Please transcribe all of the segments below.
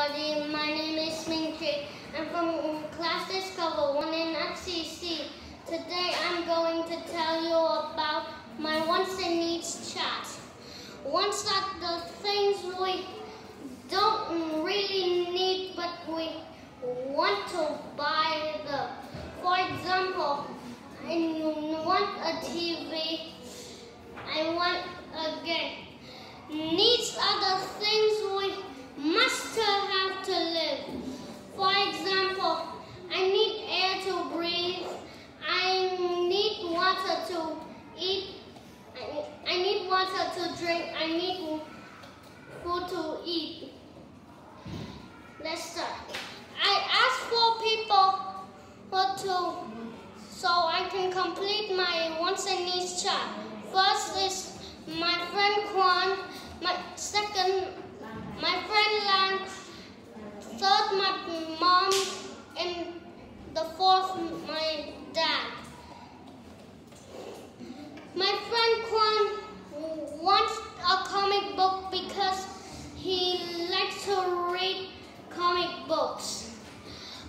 everybody. My name is Minh Trí. I'm from Class Discover 1 in CEC. Today I'm going to tell you about my wants and needs chart. Wants are the things we don't really need but we want to buy them. For example, I want a TV. I want a game. Needs are the things we must have to live. For example, I need air to breathe. I need water to eat. I, I need water to drink. I need food to eat. Let's start. I ask for people to so I can complete my wants and needs chart. First is my friend Kwan, my second my friend Lan, third my mom, and the fourth my dad. My friend Kwan wants a comic book because he likes to read comic books.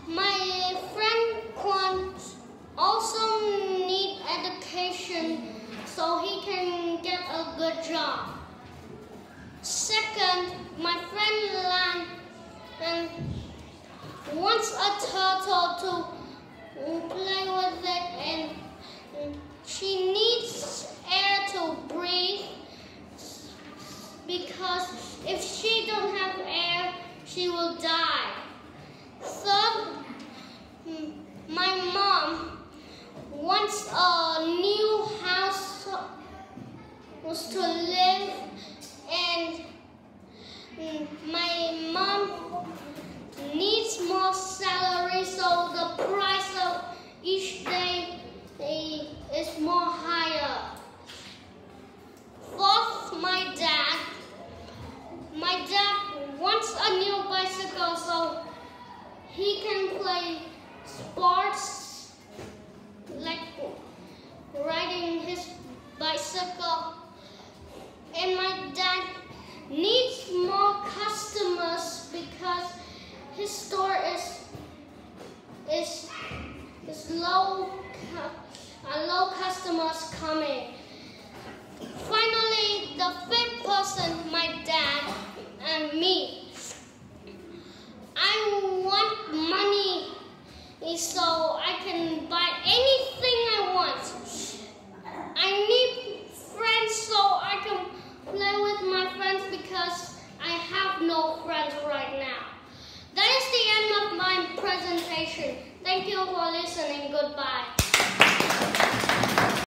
My friend Kwan also need education so he can get a good job. Second, my friend Lan and wants a turtle to play with it and she needs air to breathe because if she don't have air, she will die. Third, my mom wants a was to live and my mom needs more salary so the price of each day eh, is more higher. Fourth, my dad. My dad wants a new bicycle so he can play sports like riding his bicycle. And my dad needs more customers because his store is is is low a low customers coming. Finally, the fifth person, my dad and me. I want money so I can buy anything I want. I need friends so I can play with my friends because I have no friends right now. That is the end of my presentation. Thank you for listening. Goodbye.